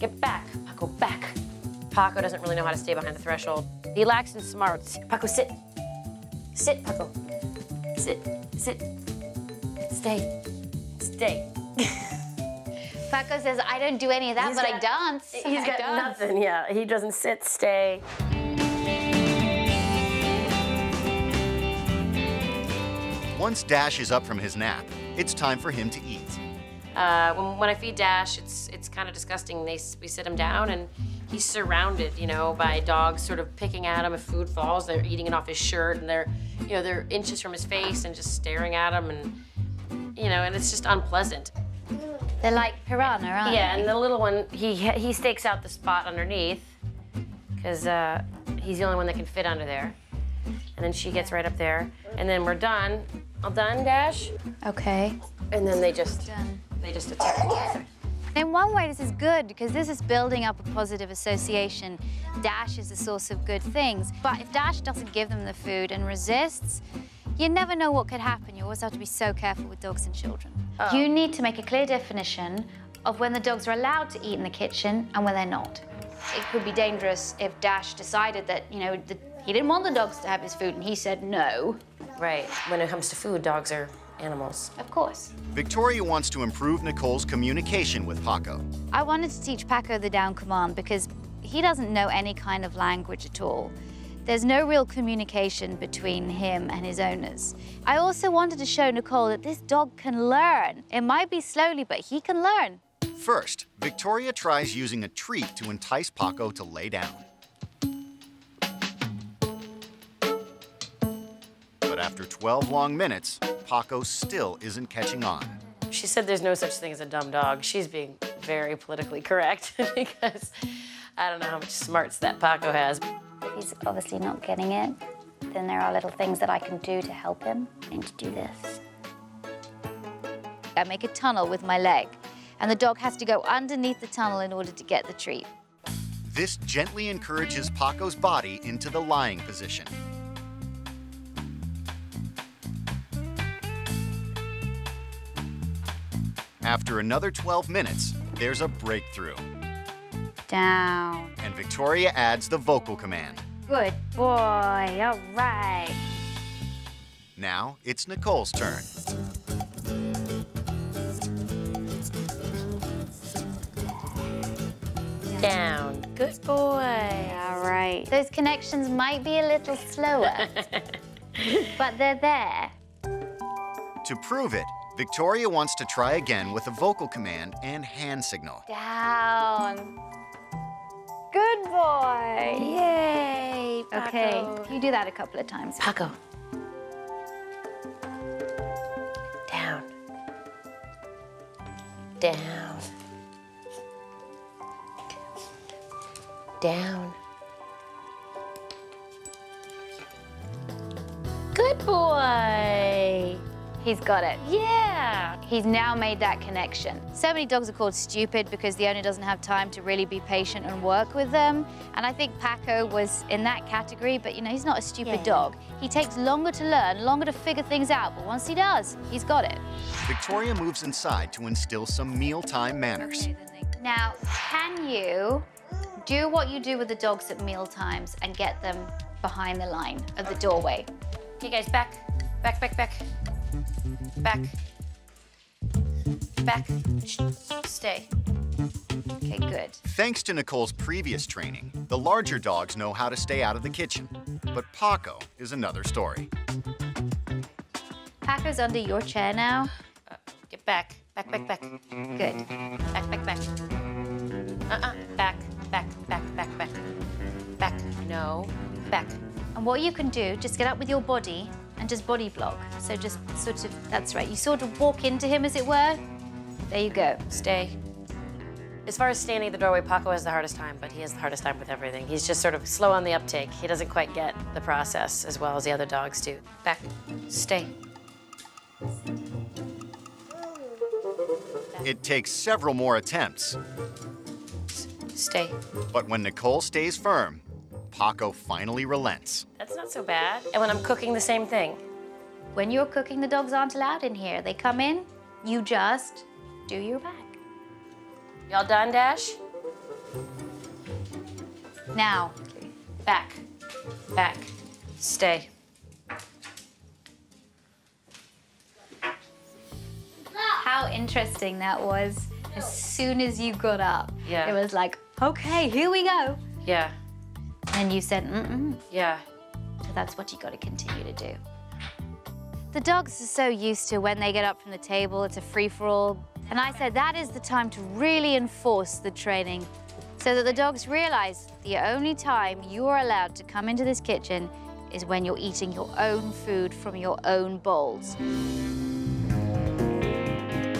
Get back, Paco, back. Paco doesn't really know how to stay behind the threshold. He lacks in smarts. Paco, sit. Sit, Paco. Sit, sit. Stay, stay. Paco says, I don't do any of that, He's but I got- dance. He's I got dance." nothing, yeah. He doesn't sit, stay. Once Dash is up from his nap, it's time for him to eat. Uh, when, when I feed Dash, it's it's kind of disgusting. They we sit him down and he's surrounded, you know, by dogs sort of picking at him. If food falls, they're eating it off his shirt and they're, you know, they're inches from his face and just staring at him and, you know, and it's just unpleasant. They're like piranha, aren't Yeah, they? and the little one, he he stakes out the spot underneath because uh, he's the only one that can fit under there. And then she gets right up there, and then we're done. All done, Dash. Okay. And then they just Done. They just attack each other. In one way, this is good because this is building up a positive association. Dash is a source of good things. But if Dash doesn't give them the food and resists, you never know what could happen. You always have to be so careful with dogs and children. Oh. You need to make a clear definition of when the dogs are allowed to eat in the kitchen and when they're not. It could be dangerous if Dash decided that, you know, the, he didn't want the dogs to have his food and he said no. Right. When it comes to food, dogs are animals. Of course. Victoria wants to improve Nicole's communication with Paco. I wanted to teach Paco the down command because he doesn't know any kind of language at all. There's no real communication between him and his owners. I also wanted to show Nicole that this dog can learn. It might be slowly, but he can learn. First, Victoria tries using a treat to entice Paco to lay down. After 12 long minutes, Paco still isn't catching on. She said there's no such thing as a dumb dog. She's being very politically correct because I don't know how much smarts that Paco has. If he's obviously not getting it, then there are little things that I can do to help him. I need to do this. I make a tunnel with my leg, and the dog has to go underneath the tunnel in order to get the treat. This gently encourages Paco's body into the lying position. After another 12 minutes, there's a breakthrough, Down. and Victoria adds the vocal command. Good boy, all right. Now it's Nicole's turn. Down. Good boy. All right. Those connections might be a little slower, but they're there. To prove it, Victoria wants to try again with a vocal command and hand signal. Down. Good boy. Yay, Okay, you do that a couple of times. Paco. Down. Down. Down. Good boy. He's got it. Yeah. He's now made that connection. So many dogs are called stupid because the owner doesn't have time to really be patient and work with them. And I think Paco was in that category, but you know, he's not a stupid Yeah. dog. He takes longer to learn, longer to figure things out, but once he does, he's got it. Victoria moves inside to instill some mealtime manners. Now, can you do what you do with the dogs at meal times and get them behind the line of the doorway? Okay, guys, back. Back, back, back. Back. Back. Stay. Okay, good. Thanks to Nicole's previous training, the larger dogs know how to stay out of the kitchen. But Paco is another story. Paco's under your chair now. Uh, get back. Back, back, back. Good. Back, back, back. Uh-uh. Back, back, back, back, back. Back. No. Back. And what you can do, just get up with your body just body block. So just sort of, that's right. You sort of walk into him, as it were. There you go. Stay. As far as standing at the doorway, Paco has the hardest time, but he has the hardest time with everything. He's just sort of slow on the uptake. He doesn't quite get the process as well as the other dogs do. Back. Stay. It takes several more attempts, Stay. but when Nicole stays firm, Paco finally relents. That's not so bad. And when I'm cooking, the same thing. When you're cooking, the dogs aren't allowed in here. They come in, you just do your back. Y'all done, Dash? Now, Back. Back. Stay. how interesting that was. As soon as you got up, Yeah. it was like, okay, here we go. Yeah. And you said, mm-mm. Yeah. So that's what you got to continue to do. The dogs are so used to when they get up from the table, it's a free-for-all. And I said that is the time to really enforce the training so that the dogs realize the only time you are allowed to come into this kitchen is when you're eating your own food from your own bowls.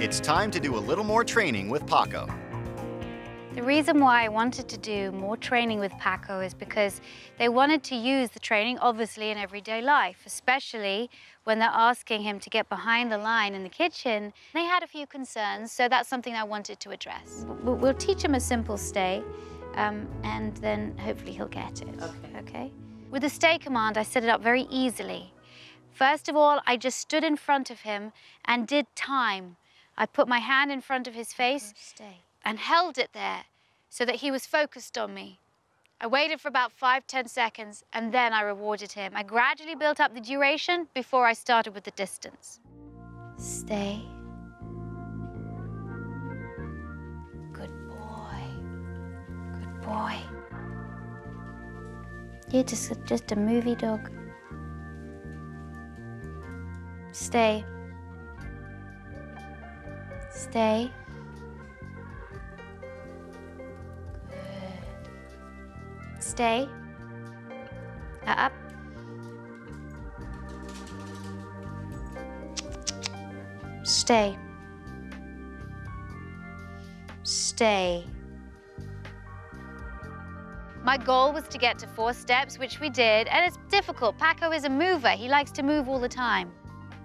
It's time to do a little more training with Paco. The reason why I wanted to do more training with Paco is because they wanted to use the training, obviously, in everyday life, especially when they're asking him to get behind the line in the kitchen. They had a few concerns, so that's something I wanted to address. We'll teach him a simple stay, um, and then hopefully he'll get it. Okay. Okay? With the stay command, I set it up very easily. First of all, I just stood in front of him and did time. I put my hand in front of his face and held it there so that he was focused on me. I waited for about five, ten seconds, and then I rewarded him. I gradually built up the duration before I started with the distance. Stay. Good boy. Good boy. You're just just a movie dog. Stay. Stay. Stay. Up. Stay. Stay. My goal was to get to four steps, which we did, and it's difficult. Paco is a mover. He likes to move all the time.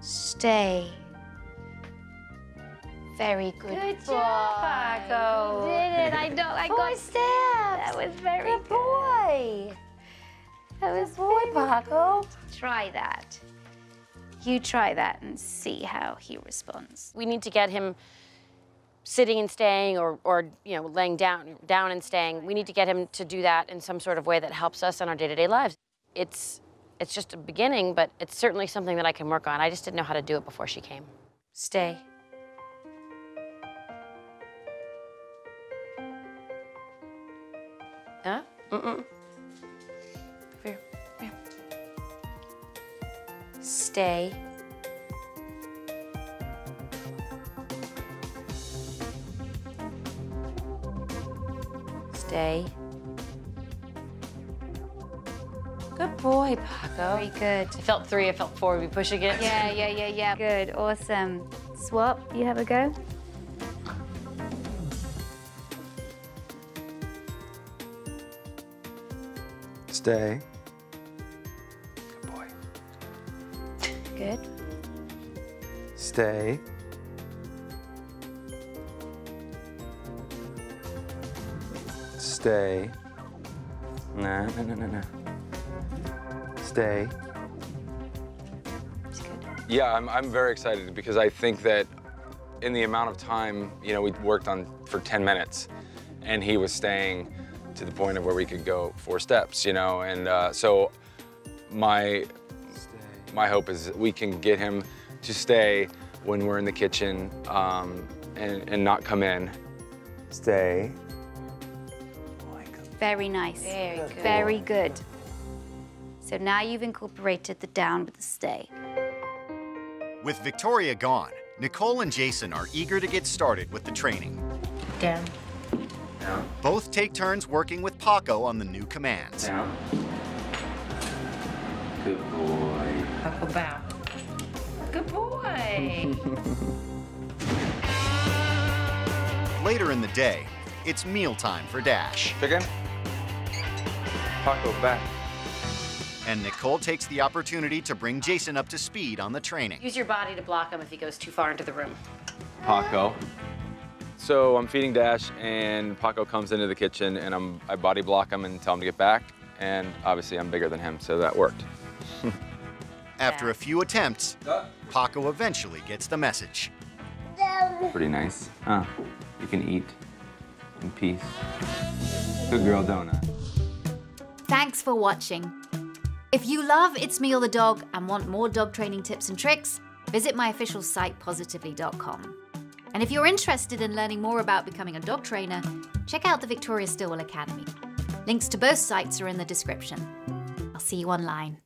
Stay. Very good. Good boy. job, Paco. You did it. I know. I got steps. That was very good. boy. That was Boy, very Paco. Try that. You try that and see how he responds. We need to get him sitting and staying or, or you know, laying down, down and staying. We need to get him to do that in some sort of way that helps us in our day-to-day lives. It's, it's just a beginning, but it's certainly something that I can work on. I just didn't know how to do it before she came. Stay. Huh? Mm-mm. Here. Here. Stay. Stay. Good boy, Paco. Very good. I felt three, I felt four. We pushing it. Yeah, yeah, yeah, yeah. Good, awesome. Swap, you have a go? Stay. Good boy. Good. Stay. Stay. No, no, no, no, no. Stay. It's good. Yeah, I'm, I'm very excited because I think that in the amount of time, you know, we worked on for 10 minutes and he was staying to the point of where we could go four steps, you know, and uh, so my my hope is that we can get him to stay when we're in the kitchen um, and, and not come in. Stay. Very nice. Very good. Very good. So now you've incorporated the down with the stay. With Victoria gone, Nicole and Jason are eager to get started with the training. Down. Both take turns working with Paco on the new commands. Down. Good boy. Paco bow. Good boy. Later in the day, it's mealtime for Dash, Chicken. Paco back. and Nicole takes the opportunity to bring Jason up to speed on the training. Use your body to block him if he goes too far into the room. Paco. So I'm feeding Dash, and Paco comes into the kitchen, and I'm I body block him and tell him to get back. And obviously, I'm bigger than him, so that worked. After a few attempts, Paco eventually gets the message. Pretty nice. Huh? You can eat in peace. Good girl, Donut. Thanks for watching. If you love It's Me or the Dog and want more dog training tips and tricks, visit my official site positively.com. And if you're interested in learning more about becoming a dog trainer, check out the Victoria Stilwell Academy. Links to both sites are in the description. I'll see you online.